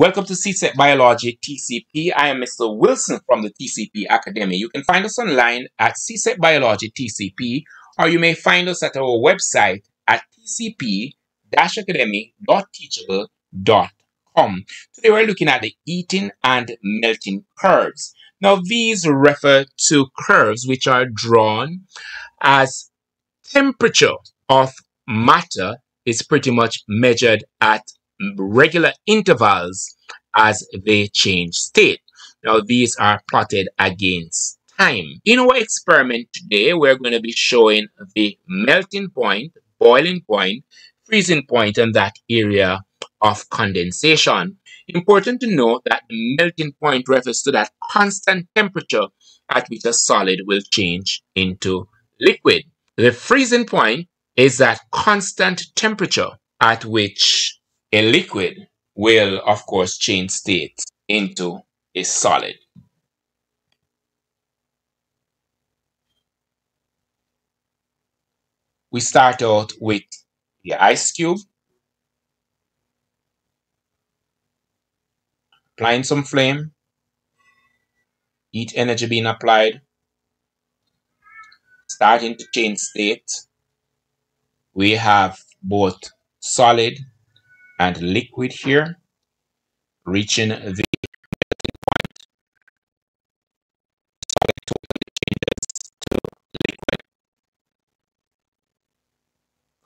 Welcome to CSEC Biology TCP. I am Mr. Wilson from the TCP Academy. You can find us online at CSEC Biology TCP, or you may find us at our website at tcp-academy.teachable.com. Today we're looking at the heating and melting curves. Now these refer to curves which are drawn as temperature of matter is pretty much measured at regular intervals as they change state. Now, these are plotted against time. In our experiment today, we're going to be showing the melting point, boiling point, freezing point, and that area of condensation. Important to note that the melting point refers to that constant temperature at which a solid will change into liquid. The freezing point is that constant temperature at which a liquid will, of course, change state into a solid. We start out with the ice cube. Applying some flame. Heat energy being applied. Starting to change state. We have both solid and liquid here, reaching the melting point. Solid totally changes to liquid.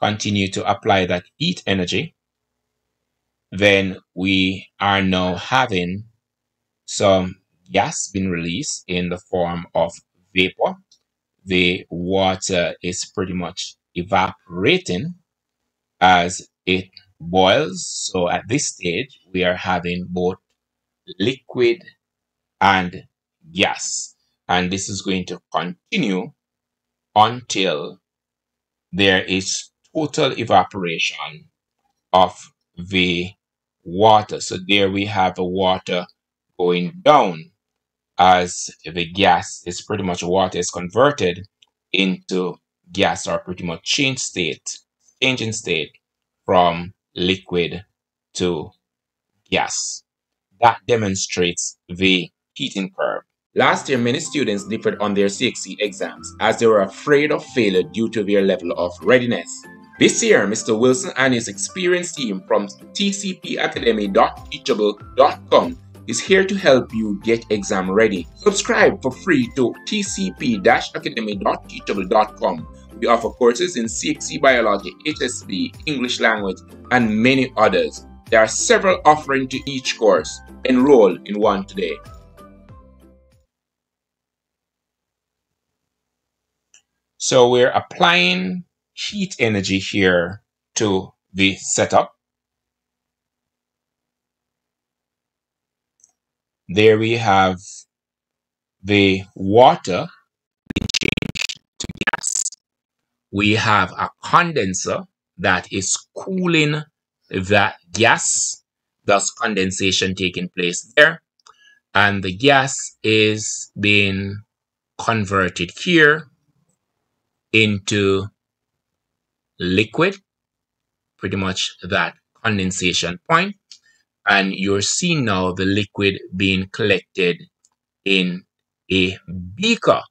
Continue to apply that heat energy. Then we are now having some gas being released in the form of vapor. The water is pretty much evaporating as it boils. So at this stage, we are having both liquid and gas. And this is going to continue until there is total evaporation of the water. So there we have the water going down as the gas is pretty much water is converted into gas or pretty much change state, changing state from liquid to gas. That demonstrates the heating curve. Last year, many students differed on their CXC exams as they were afraid of failure due to their level of readiness. This year, Mr. Wilson and his experienced team from tcpacademy.teachable.com is here to help you get exam ready. Subscribe for free to tcp-academy.teachable.com we offer courses in CXC Biology, HSB, English Language, and many others. There are several offerings to each course. Enroll in one today. So we're applying heat energy here to the setup. There we have the water we have a condenser that is cooling that gas, thus condensation taking place there. And the gas is being converted here into liquid, pretty much that condensation point. And you're seeing now the liquid being collected in a beaker.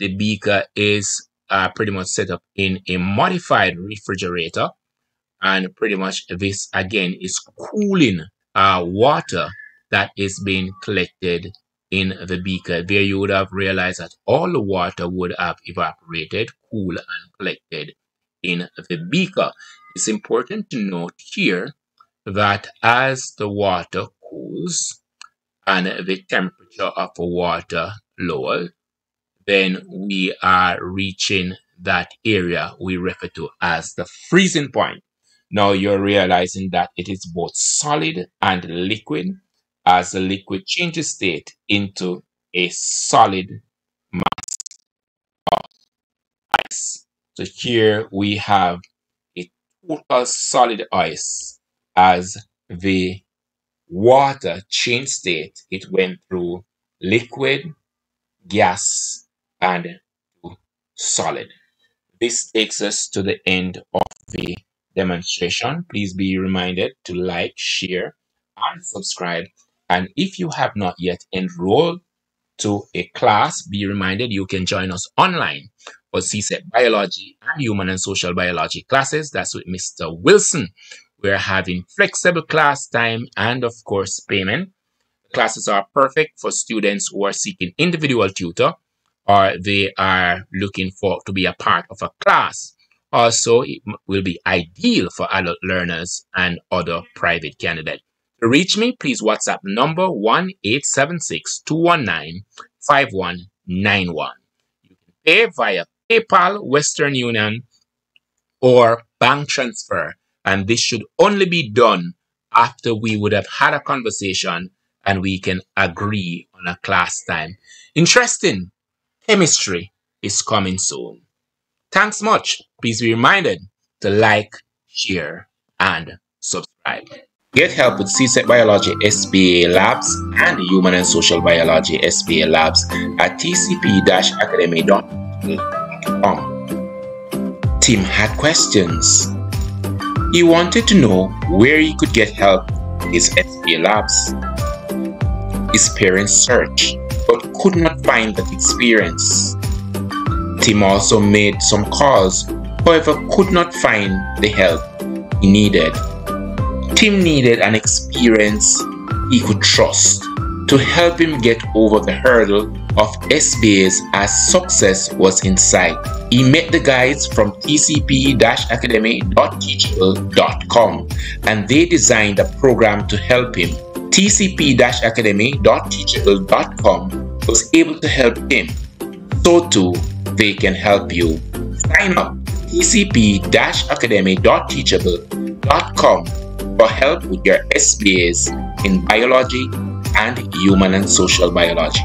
The beaker is uh, pretty much set up in a modified refrigerator. And pretty much this again is cooling uh, water that is being collected in the beaker. There you would have realized that all the water would have evaporated, cool and collected in the beaker. It's important to note here that as the water cools and the temperature of the water lowers, then we are reaching that area we refer to as the freezing point. Now you're realizing that it is both solid and liquid as the liquid changes state into a solid mass of ice. So here we have a total solid ice as the water changed state. It went through liquid, gas, and solid. This takes us to the end of the demonstration. Please be reminded to like, share, and subscribe. And if you have not yet enrolled to a class, be reminded you can join us online for CSEC Biology and Human and Social Biology classes. That's with Mr. Wilson. We're having flexible class time and, of course, payment. Classes are perfect for students who are seeking individual tutor or they are looking for to be a part of a class. Also, it will be ideal for adult learners and other private candidates. To reach me, please WhatsApp number 1-876-219-5191. You can pay via PayPal, Western Union, or bank transfer. And this should only be done after we would have had a conversation and we can agree on a class time. Interesting. Chemistry is coming soon. Thanks much. Please be reminded to like, share, and subscribe. Get help with CSEC Biology SBA Labs and Human and Social Biology SBA Labs at tcp-academy.com. Tim had questions. He wanted to know where he could get help with his SBA Labs. His parents searched could not find that experience. Tim also made some calls, however, could not find the help he needed. Tim needed an experience he could trust to help him get over the hurdle of SBAs as success was in sight. He met the guys from tcp-academy.teachable.com and they designed a program to help him. tcp-academy.teachable.com was able to help him. So too, they can help you. Sign up tcp-academy.teachable.com for help with your SBAs in biology and human and social biology.